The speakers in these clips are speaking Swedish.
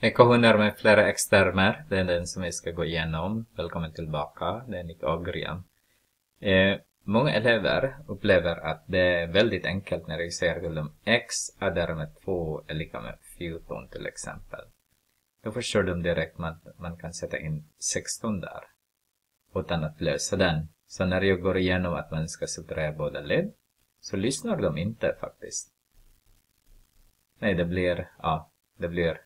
Ekvationer med flera extermer, det är den som vi ska gå igenom. Välkommen tillbaka, det är Nick Agrian. Eh, många elever upplever att det är väldigt enkelt när jag säger till dem x är därmed 2 är lika med 14 till exempel. Då förstår de direkt att man kan sätta in 16 där utan att lösa den. Så när jag går igenom att man ska subtrahera båda led så lyssnar de inte faktiskt. Nej, det blir, ja, det blir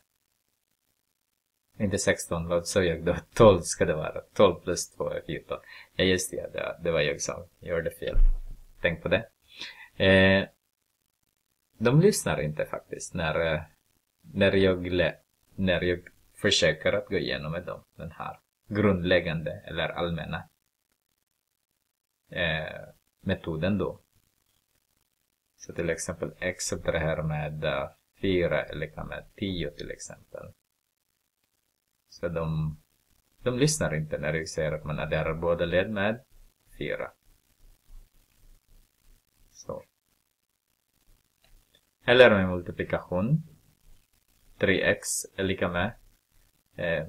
inte 16, vad sa jag då? 12 ska det vara. 12 plus 2 är 14. Ja, just det. Det, det var jag som gjorde fel. Tänk på det. Eh, de lyssnar inte faktiskt när, eh, när, jag, när jag försöker att gå igenom med dem den här grundläggande eller allmänna eh, metoden då. Så till exempel x subtraherar med eh, 4 eller kan med 10 till exempel. Så de, de lyssnar inte när jag säger att man adderar båda led med 4. Så. Eller med multiplikation. 3x är lika med eh,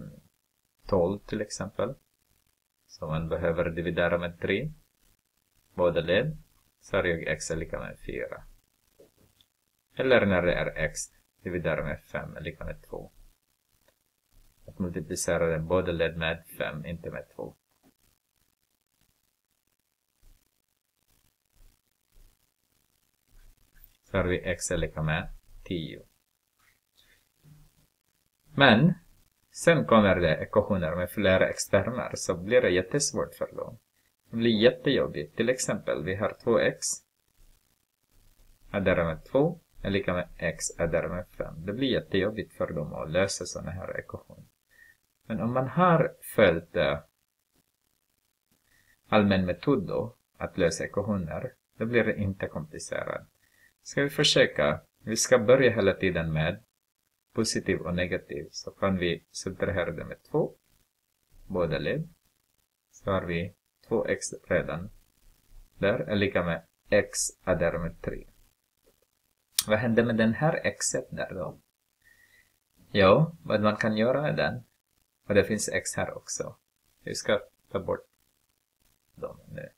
12 till exempel. Så man behöver dividera med 3. Båda led. Så har jag x är lika med 4. Eller när det är x dividera med 5 är lika med 2 att multiplicera den båda led med 5, inte med 2. Så har vi x är lika med 10. Men sen kommer det ekvationer med flera externer så blir det jättesvårt för dem. Det blir jättejobbigt. Till exempel, vi har 2x adderar med 2 är lika med x adderar med 5. Det blir jättejobbigt för dem att lösa sådana här ekvationer. Men om man har följt eh, allmän metod då, att lösa ekvationer, då blir det inte komplicerat. Ska vi försöka, vi ska börja hela tiden med positiv och negativ, så kan vi subtrahera det med 2, båda led. Så har vi 2x redan där, är lika med x adderar med 3. Vad händer med den här x där då? Jo, vad man kan göra med den och det finns x här också. Vi ska ta bort dem nu.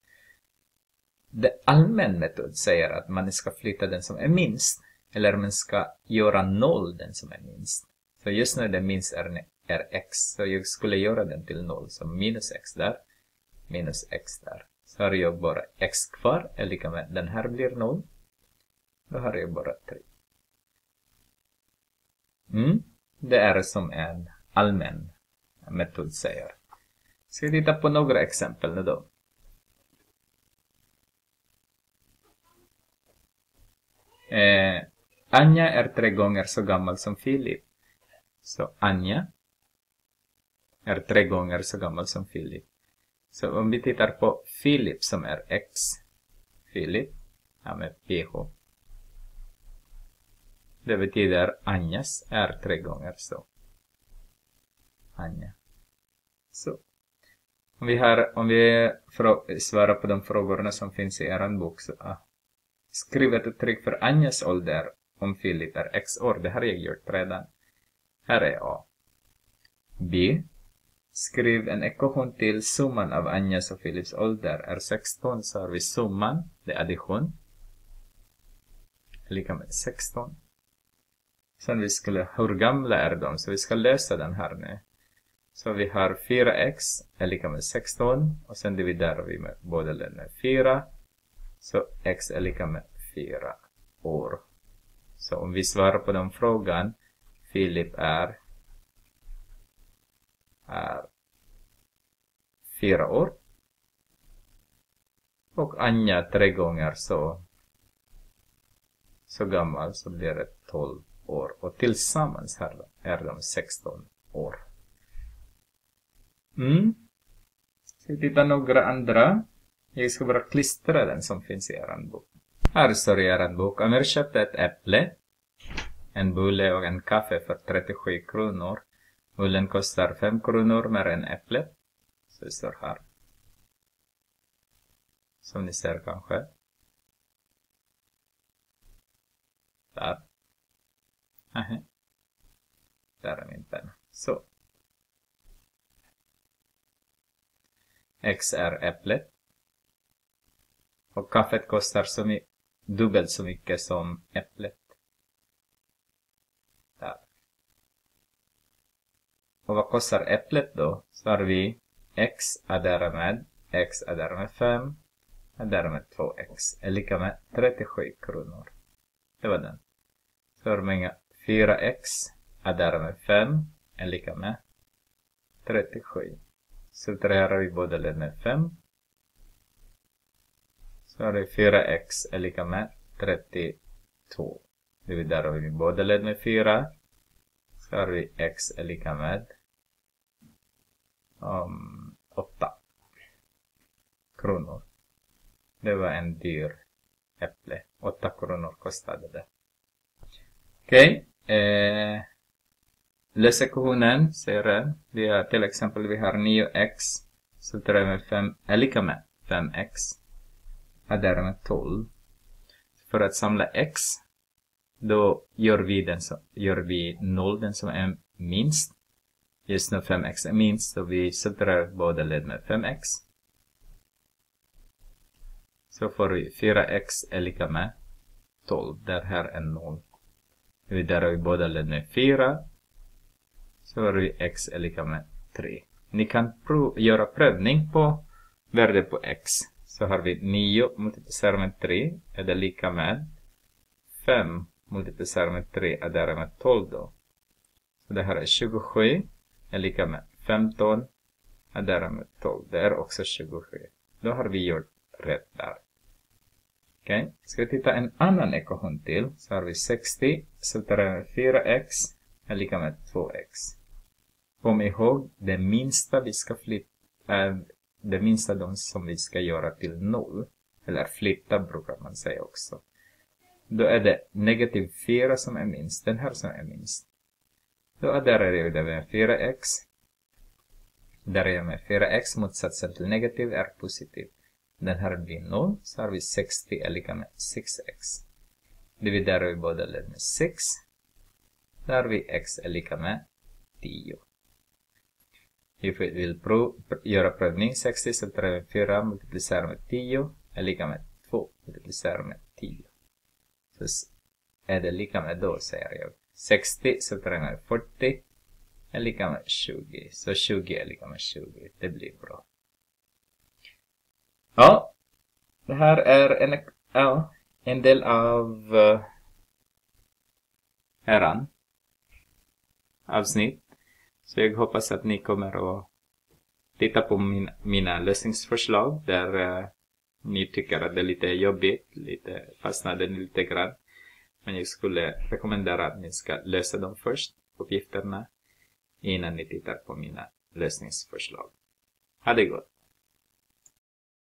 Det allmän metod säger att man ska flytta den som är minst. Eller man ska göra noll den som är minst. Så just när den minst är, är x, så jag skulle göra den till noll. Så minus x där, minus x där. Så har jag bara x kvar, är lika med den här blir noll. Då har jag bara 3. Mm. Det är som en allmän metod säger. Ska vi titta på några exempel nu då. Eh, Anja är tre gånger så gammal som Filip. Så Anja är tre gånger så gammal som Filip. Så om vi tittar på Filip som är X. Filip, ja med PH. Det betyder Anjas är tre gånger så. Anja. Så. Om vi, har, om vi svarar på de frågorna som finns i er bok så ah. Skriv ett uttryck för Anjas ålder om Filip är x år. Det har jag gjort redan. Här är A. B. Skriv en ekvation till summan av Anjas och Filips ålder är 16 så har vi summan, det är addition. Lika med 16. Sen vi skulle, hur gamla är de? Så vi ska lösa den här nu. Så vi har 4x är lika med 16 och sen dividerar vi med båda leden 4. Så x är lika med 4 år. Så om vi svarar på den frågan, Filip är, är 4 år. Och Anja tre gånger så, så gammal så blir det 12 år. Och tillsammans här är de 16 år. Mm. Ska vi titta några andra? Jag ska bara klistra den som finns i er bok. Här står i er bok. Om jag köpte ett äpple, en bulle och en kaffe för 37 kronor. Bullen kostar 5 kronor mer än äpplet. Så det står här. Som ni ser kanske. Där. Aha. Där är min penna. Så. X är äpplet. Och kaffet kostar så mycket, dubbelt så mycket som äpplet. Där. Och vad kostar äpplet då? Så har vi x är med x är med 5 är med 2x är lika med 37 kronor. Det var den. Så har vi 4x är med 5 är lika med 37. Subtraherar vi båda led med 5. Så har vi 4x är lika med 32. Dividerar vi båda led med 4. Så har vi x är lika med um, 8 kronor. Det var en dyr äpple. 8 kronor kostade det. Okej. Okay. Eh, Lösekvationen säger det, Vi har till exempel vi har 9x. Så tar med 5 är lika med 5x. Adderar med 12. För att samla x. Då gör vi, den som, gör vi 0 den som är minst. Just nu 5x är minst så vi subtraherar båda led med 5x. Så får vi 4x är lika med 12. Där här är 0. Vi har vi båda led med 4. Så har vi x är lika med 3. Ni kan prov, göra prövning på värde på x. Så har vi 9 multiplicerat med 3 är det lika med 5 multiplicerat med 3 är det med 12 då. Så det här är 27 är lika med 15 är det med 12. Det är också 27. Då har vi gjort rätt där. Okej, okay. ska vi titta en annan ekvation till så har vi 60 subtraherat med 4x är lika med 2x. Kom ihåg, det minsta vi ska flytta är eh, det minsta de som vi ska göra till noll. Eller flytta brukar man säga också. Då är det negativ 4 som är minst, den här som är minst. Då adderar jag det med 4x. Där är jag med 4x, motsatsen till negativ är positiv. Den här blir 0, så har vi 60 är lika med 6x. Dividerar vi båda led med 6. Där har vi x är lika med 10. If Vi vill prov, göra prövning 60 så tar vi 4 multiplicerar med 10 är lika med 2 multiplicerar med 10. Så är det lika med då säger jag 60 så tar jag 40 är lika med 20. Så 20 är lika med 20. Det blir bra. Ja, det här är en, ja, en del av eh, uh, eran avsnitt. Så jag hoppas att ni kommer att titta på min, mina lösningsförslag där eh, ni tycker att det är lite jobbigt, lite fastnade lite grann. Men jag skulle rekommendera att ni ska lösa dem först, uppgifterna, innan ni tittar på mina lösningsförslag. Ha det gott!